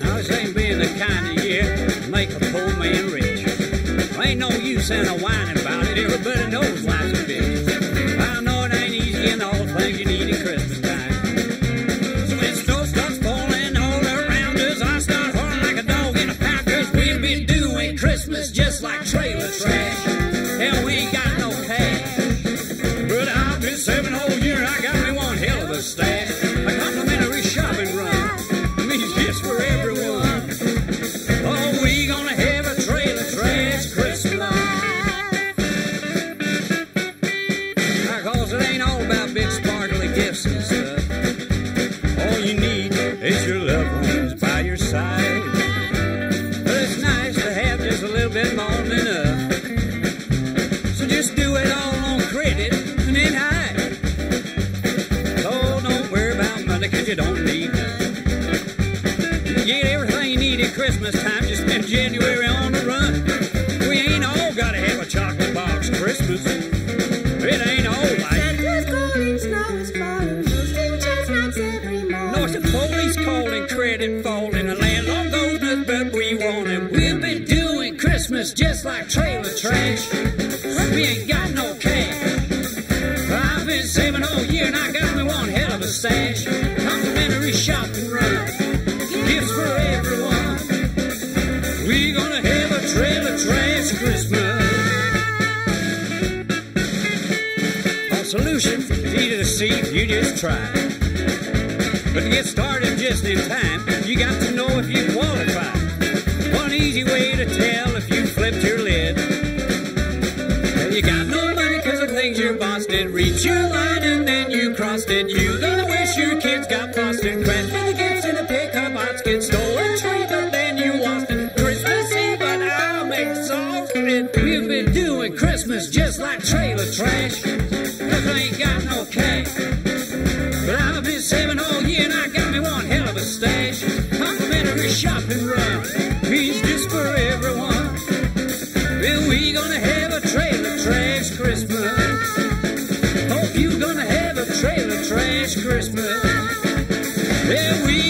Now this ain't being the kind of year to make a poor man rich. Ain't no use in a whining about it. Everybody knows life's ain't all about big sparkly gifts and stuff. All you need is your loved ones by your side. But it's nice to have just a little bit more than enough. So just do it all on credit and then hide. Oh, don't worry about money cause you don't need. You get everything you need at Christmas time, just spend January on the run. It's the police calling, credit falling, the landlord goes nuts, but we want it. We'll be doing Christmas just like trailer trash. We ain't got no cash. I've been saving all year and I got me one hell of a stash. Complimentary shopping run, gifts for everyone. We gonna have a trailer trash Christmas. Our solution is easy to see if you just try. But to get started just in time, you got to know if you qualify. One easy way to tell if you flipped your lid. Well, you got no money because of things your boss did. Reach your line and then you crossed it. You gonna wish your kids got frosted. Crash for the gifts in a pickup, lots get stolen tree, but then you lost it. Christmas Eve, but I'm exhausted. We've been doing Christmas just like trailer trash. Cause I ain't got no cash. Shopping run means just for everyone. Well, we gonna have a trailer trash Christmas. Hope you gonna have a trailer trash Christmas. Yeah, we